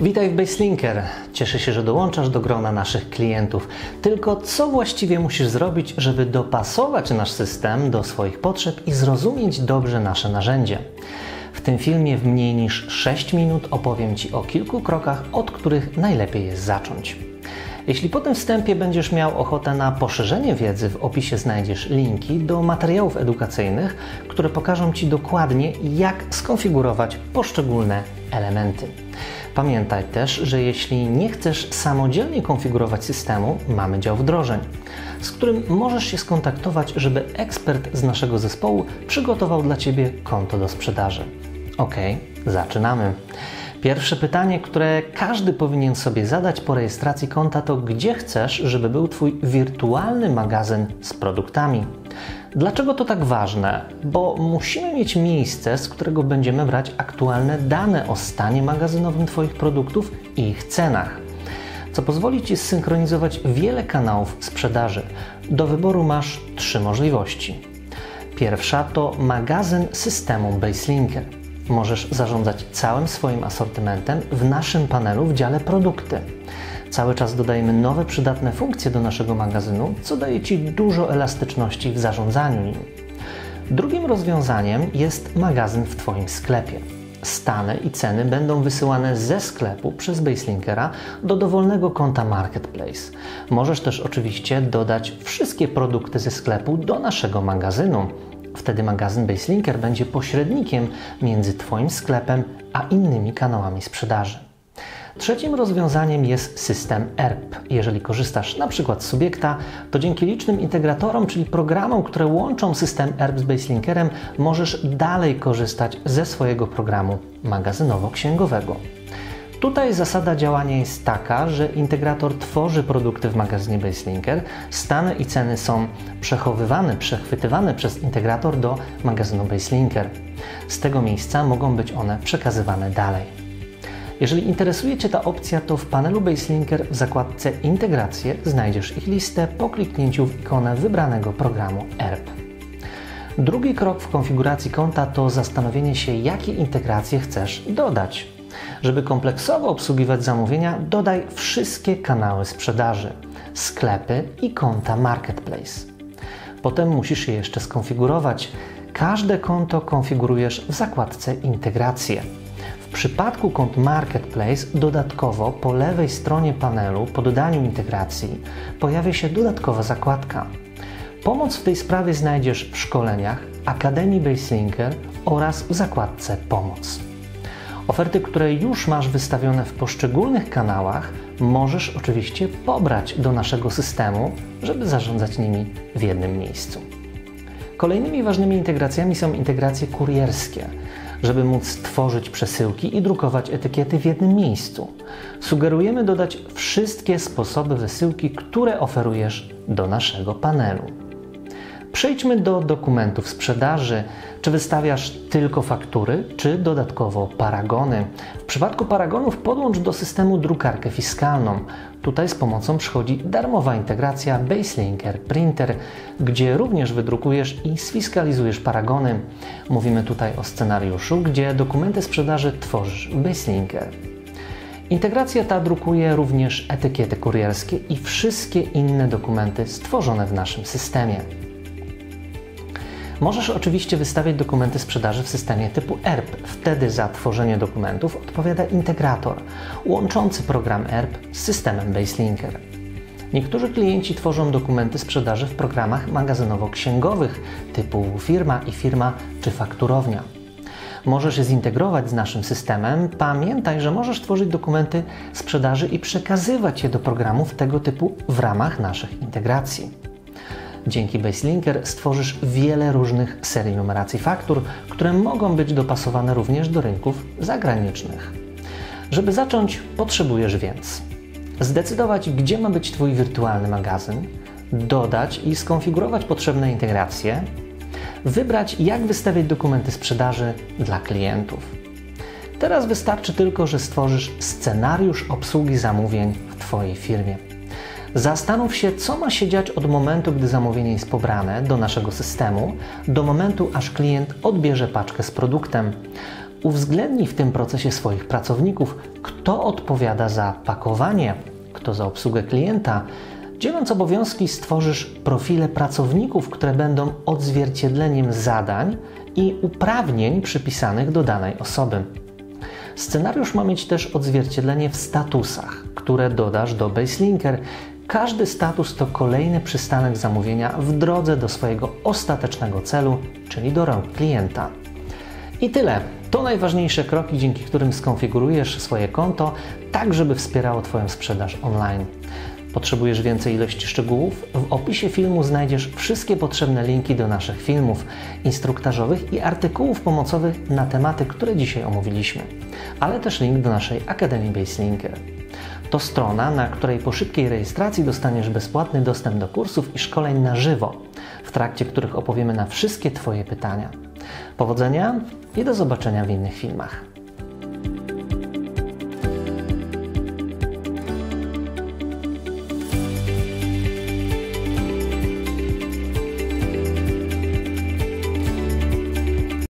Witaj w Baselinker. Cieszę się, że dołączasz do grona naszych klientów. Tylko co właściwie musisz zrobić, żeby dopasować nasz system do swoich potrzeb i zrozumieć dobrze nasze narzędzie? W tym filmie w mniej niż 6 minut opowiem Ci o kilku krokach, od których najlepiej jest zacząć. Jeśli po tym wstępie będziesz miał ochotę na poszerzenie wiedzy, w opisie znajdziesz linki do materiałów edukacyjnych, które pokażą Ci dokładnie, jak skonfigurować poszczególne elementy. Pamiętaj też, że jeśli nie chcesz samodzielnie konfigurować systemu, mamy dział wdrożeń, z którym możesz się skontaktować, żeby ekspert z naszego zespołu przygotował dla Ciebie konto do sprzedaży. Ok, zaczynamy. Pierwsze pytanie, które każdy powinien sobie zadać po rejestracji konta, to gdzie chcesz, żeby był Twój wirtualny magazyn z produktami? Dlaczego to tak ważne? Bo musimy mieć miejsce, z którego będziemy brać aktualne dane o stanie magazynowym Twoich produktów i ich cenach, co pozwoli Ci zsynchronizować wiele kanałów sprzedaży. Do wyboru masz trzy możliwości. Pierwsza to magazyn systemu Baselinker. Możesz zarządzać całym swoim asortymentem w naszym panelu w dziale produkty. Cały czas dodajemy nowe przydatne funkcje do naszego magazynu, co daje Ci dużo elastyczności w zarządzaniu nim. Drugim rozwiązaniem jest magazyn w Twoim sklepie. Stany i ceny będą wysyłane ze sklepu przez Baselinkera do dowolnego konta Marketplace. Możesz też oczywiście dodać wszystkie produkty ze sklepu do naszego magazynu. Wtedy magazyn Baselinker będzie pośrednikiem między Twoim sklepem a innymi kanałami sprzedaży. Trzecim rozwiązaniem jest system ERP. Jeżeli korzystasz przykład z Subiekta, to dzięki licznym integratorom, czyli programom, które łączą system ERP z Baselinkerem, możesz dalej korzystać ze swojego programu magazynowo-księgowego. Tutaj zasada działania jest taka, że integrator tworzy produkty w magazynie Baselinker, stany i ceny są przechowywane, przechwytywane przez integrator do magazynu Baselinker. Z tego miejsca mogą być one przekazywane dalej. Jeżeli interesuje Cię ta opcja, to w panelu Baselinker w zakładce Integracje znajdziesz ich listę po kliknięciu w ikonę wybranego programu ERP. Drugi krok w konfiguracji konta to zastanowienie się, jakie integracje chcesz dodać. Żeby kompleksowo obsługiwać zamówienia, dodaj wszystkie kanały sprzedaży, sklepy i konta Marketplace. Potem musisz je jeszcze skonfigurować. Każde konto konfigurujesz w zakładce Integracje. W przypadku kont Marketplace dodatkowo po lewej stronie panelu po dodaniu integracji pojawia się dodatkowa zakładka. Pomoc w tej sprawie znajdziesz w szkoleniach Akademii Baselinker oraz w zakładce Pomoc. Oferty, które już masz wystawione w poszczególnych kanałach, możesz oczywiście pobrać do naszego systemu, żeby zarządzać nimi w jednym miejscu. Kolejnymi ważnymi integracjami są integracje kurierskie – żeby móc tworzyć przesyłki i drukować etykiety w jednym miejscu. Sugerujemy dodać wszystkie sposoby wysyłki, które oferujesz do naszego panelu. Przejdźmy do dokumentów sprzedaży. Czy wystawiasz tylko faktury, czy dodatkowo paragony? W przypadku paragonów podłącz do systemu drukarkę fiskalną. Tutaj z pomocą przychodzi darmowa integracja Baselinker Printer, gdzie również wydrukujesz i sfiskalizujesz paragony. Mówimy tutaj o scenariuszu, gdzie dokumenty sprzedaży tworzysz Baselinker. Integracja ta drukuje również etykiety kurierskie i wszystkie inne dokumenty stworzone w naszym systemie. Możesz oczywiście wystawiać dokumenty sprzedaży w systemie typu ERP. Wtedy za tworzenie dokumentów odpowiada integrator łączący program ERP z systemem Baselinker. Niektórzy klienci tworzą dokumenty sprzedaży w programach magazynowo-księgowych typu firma i firma czy fakturownia. Możesz je zintegrować z naszym systemem. Pamiętaj, że możesz tworzyć dokumenty sprzedaży i przekazywać je do programów tego typu w ramach naszych integracji. Dzięki Baselinker stworzysz wiele różnych serii numeracji faktur, które mogą być dopasowane również do rynków zagranicznych. Żeby zacząć, potrzebujesz więc zdecydować, gdzie ma być Twój wirtualny magazyn, dodać i skonfigurować potrzebne integracje, wybrać, jak wystawiać dokumenty sprzedaży dla klientów. Teraz wystarczy tylko, że stworzysz scenariusz obsługi zamówień w Twojej firmie. Zastanów się, co ma się dziać od momentu, gdy zamówienie jest pobrane do naszego systemu, do momentu, aż klient odbierze paczkę z produktem. Uwzględnij w tym procesie swoich pracowników, kto odpowiada za pakowanie, kto za obsługę klienta. Dzieląc obowiązki, stworzysz profile pracowników, które będą odzwierciedleniem zadań i uprawnień przypisanych do danej osoby. Scenariusz ma mieć też odzwierciedlenie w statusach, które dodasz do Baselinker. Każdy status to kolejny przystanek zamówienia w drodze do swojego ostatecznego celu, czyli do rąk klienta. I tyle. To najważniejsze kroki, dzięki którym skonfigurujesz swoje konto, tak żeby wspierało Twoją sprzedaż online. Potrzebujesz więcej ilości szczegółów? W opisie filmu znajdziesz wszystkie potrzebne linki do naszych filmów instruktażowych i artykułów pomocowych na tematy, które dzisiaj omówiliśmy, ale też link do naszej Akademii Baselinker. To strona, na której po szybkiej rejestracji dostaniesz bezpłatny dostęp do kursów i szkoleń na żywo, w trakcie których opowiemy na wszystkie Twoje pytania. Powodzenia i do zobaczenia w innych filmach.